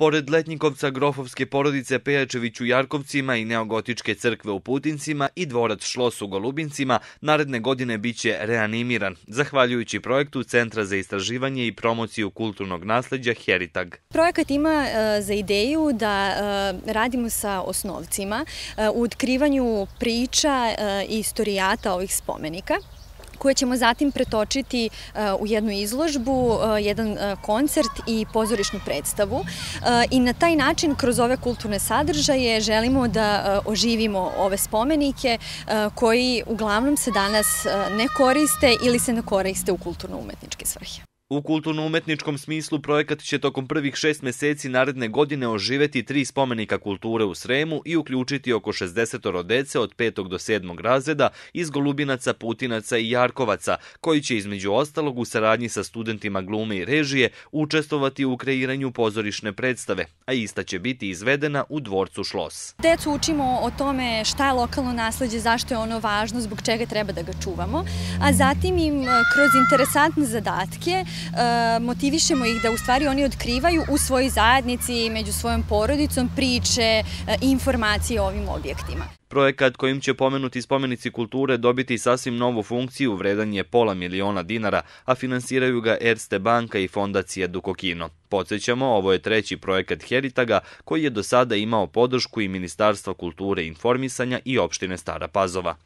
Pored Letnjikovca grofovske porodice Pejačević u Jarkovcima i neogotičke crkve u Putincima i dvorac Šlos u Golubincima, naredne godine biće reanimiran, zahvaljujući projektu Centra za istraživanje i promociju kulturnog nasleđa Heritag. Projekat ima e, za ideju da e, radimo sa osnovcima e, u otkrivanju priča i istorijata ovih spomenika koje ćemo zatim pretočiti e, u jednu izložbu, e, jedan e, koncert i pozorišnu predstavu i na taj način kroz ove kulturne sadržaje želimo da oživimo ove spomenike koji uglavnom se danas ne koriste ili se ne koriste u kulturno-umetničke svrhe. U kulturno-umetničkom smislu projekat će tokom prvih šest meseci naredne godine oživeti tri spomenika kulture u Sremu i uključiti oko 60 dece od 5. do 7. razreda iz Golubinaca, Putinaca i Jarkovaca, koji će između ostalog u saradnji sa studentima glume i režije učestvovati u kreiranju pozorišne predstave, a ista će biti izvedena u dvorcu Šlos. Decu učimo o tome šta je lokalno nasledđe, zašto je ono važno, zbog čega treba da ga čuvamo, a zatim im kroz interesantne zadatke E, motivišemo ih da u stvari oni otkrivaju u svojoj zajednici, među svojom porodicom priče, e, informacije o ovim objektima. Projekat kojim će pomenuti spomenici kulture dobiti sasvim novu funkciju vredan je pola miliona dinara, a finansiraju ga Erste banka i fondacija Dukokino. Podsećamo, ovo je treći projekat Heritaga koji je do sada imao podršku i Ministarstva kulture i informisanja i opštine Stara Pazova.